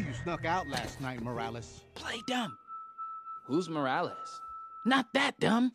you snuck out last night, Morales. Play dumb. Who's Morales? Not that dumb.